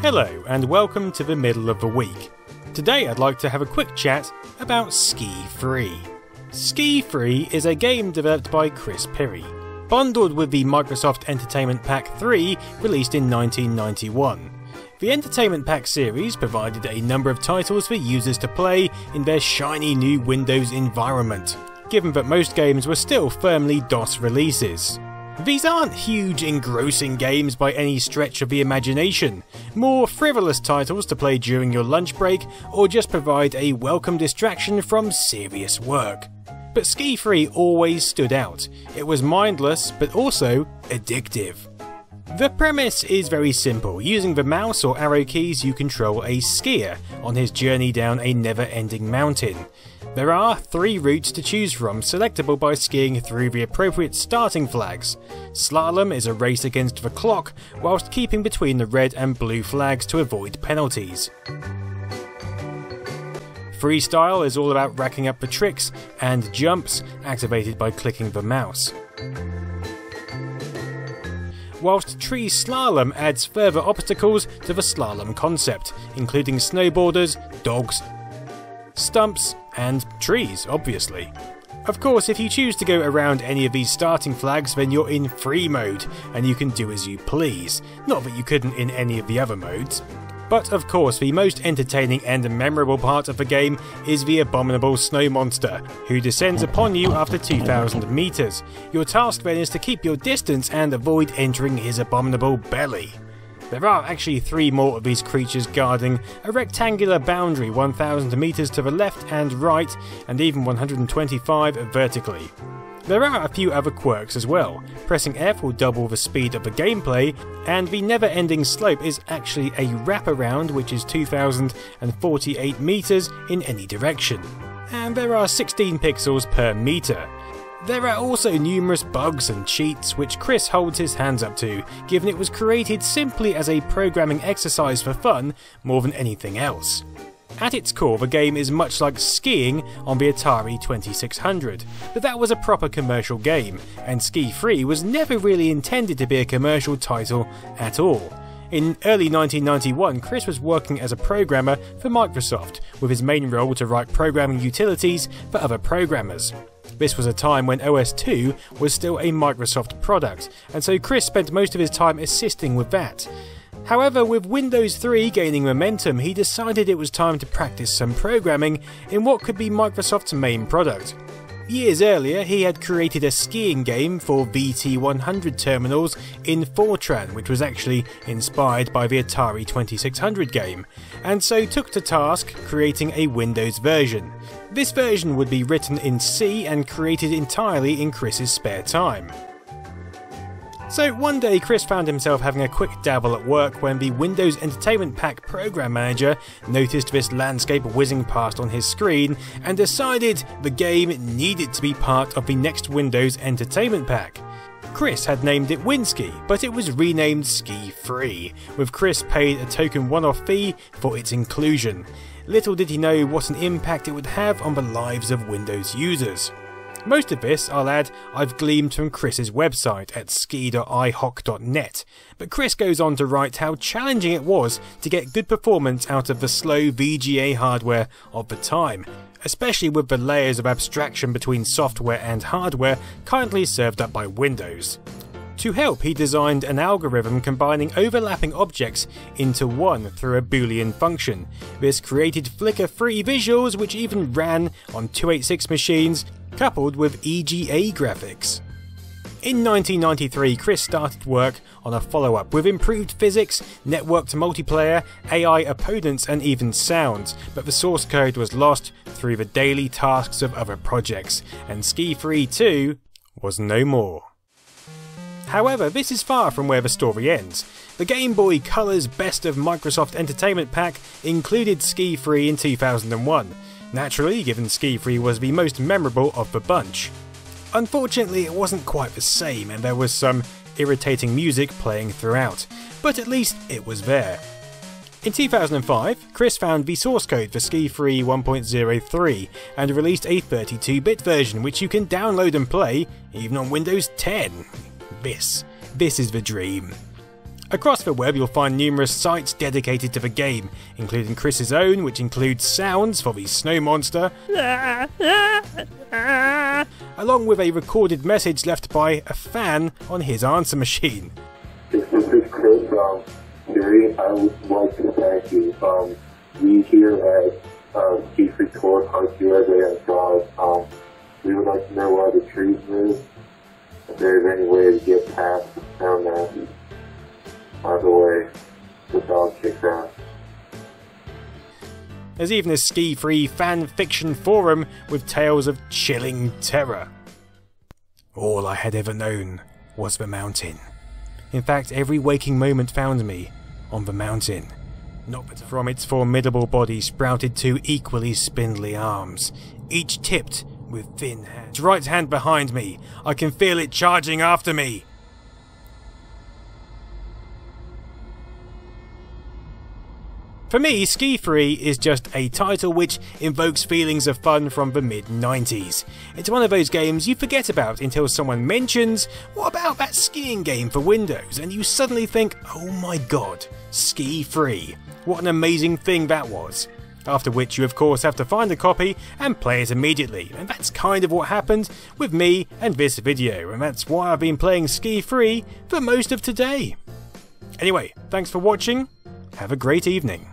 Hello, and welcome to the middle of the week. Today I'd like to have a quick chat about Ski Free. Ski Free is a game developed by Chris Pirih, bundled with the Microsoft Entertainment Pack 3 released in 1991. The Entertainment Pack series provided a number of titles for users to play in their shiny new Windows environment, given that most games were still firmly DOS releases. These aren't huge, engrossing games by any stretch of the imagination, more frivolous titles to play during your lunch break or just provide a welcome distraction from serious work. But Ski Free always stood out. It was mindless, but also addictive. The premise is very simple. Using the mouse or arrow keys, you control a skier on his journey down a never ending mountain. There are three routes to choose from, selectable by skiing through the appropriate starting flags. Slalom is a race against the clock, whilst keeping between the red and blue flags to avoid penalties. Freestyle is all about racking up the tricks and jumps activated by clicking the mouse. Whilst Tree Slalom adds further obstacles to the slalom concept, including snowboarders, dogs, stumps, and trees, obviously. Of course, if you choose to go around any of these starting flags, then you're in free mode, and you can do as you please. Not that you couldn't in any of the other modes. But of course, the most entertaining and memorable part of the game is the abominable snow monster, who descends upon you after 2000 meters. Your task then is to keep your distance and avoid entering his abominable belly. There are actually three more of these creatures guarding a rectangular boundary 1000 metres to the left and right, and even 125 vertically. There are a few other quirks as well. Pressing F will double the speed of the gameplay, and the never ending slope is actually a wraparound which is 2048 metres in any direction. And there are 16 pixels per metre. There are also numerous bugs and cheats which Chris holds his hands up to, given it was created simply as a programming exercise for fun more than anything else. At its core, the game is much like skiing on the Atari 2600, but that was a proper commercial game, and Ski Free was never really intended to be a commercial title at all. In early 1991, Chris was working as a programmer for Microsoft, with his main role to write programming utilities for other programmers. This was a time when OS 2 was still a Microsoft product, and so Chris spent most of his time assisting with that. However, with Windows 3 gaining momentum, he decided it was time to practice some programming in what could be Microsoft's main product. Years earlier, he had created a skiing game for VT100 terminals in Fortran, which was actually inspired by the Atari 2600 game, and so took to task creating a Windows version. This version would be written in C and created entirely in Chris's spare time. So one day Chris found himself having a quick dabble at work when the Windows Entertainment Pack program manager noticed this landscape whizzing past on his screen and decided the game needed to be part of the next Windows Entertainment Pack. Chris had named it WinSki, but it was renamed Ski Free, with Chris paid a token one-off fee for its inclusion. Little did he know what an impact it would have on the lives of Windows users. Most of this, I'll add, I've gleaned from Chris's website at ski.ihoc.net, but Chris goes on to write how challenging it was to get good performance out of the slow VGA hardware of the time, especially with the layers of abstraction between software and hardware currently served up by Windows. To help, he designed an algorithm combining overlapping objects into one through a Boolean function. This created flicker free visuals which even ran on 286 machines coupled with EGA graphics. In 1993, Chris started work on a follow up with improved physics, networked multiplayer, AI opponents, and even sounds, but the source code was lost through the daily tasks of other projects, and Ski Free 2 was no more. However, this is far from where the story ends. The Game Boy Color's Best of Microsoft Entertainment Pack included Ski Free in 2001, naturally, given Ski Free was the most memorable of the bunch. Unfortunately, it wasn't quite the same, and there was some irritating music playing throughout, but at least it was there. In 2005, Chris found the source code for Ski Free 1.03 and released a 32 bit version which you can download and play even on Windows 10. This, this is the dream. Across the web, you'll find numerous sites dedicated to the game, including Chris's own, which includes sounds for the snow monster, along with a recorded message left by a fan on his answer machine. This is Chris um, Siri. I would like to thank you. Um, we here at uh, Chief Record Park USA and God, um, we would like to know why the trees move. There's any way to get past down that. By the way, the dog kicks ass. There's even a ski free fan fiction forum with tales of chilling terror. All I had ever known was the mountain. In fact, every waking moment found me on the mountain. Not but from its formidable body sprouted two equally spindly arms, each tipped with thin hands. Right hand behind me, I can feel it charging after me. For me, Ski Free is just a title which invokes feelings of fun from the mid 90s. It's one of those games you forget about until someone mentions, What about that skiing game for Windows? and you suddenly think, Oh my god, Ski Free. What an amazing thing that was. After which you, of course, have to find a copy and play it immediately, and that's kind of what happened with me and this video, and that's why I've been playing Ski Free for most of today. Anyway, thanks for watching. Have a great evening.